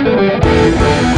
Música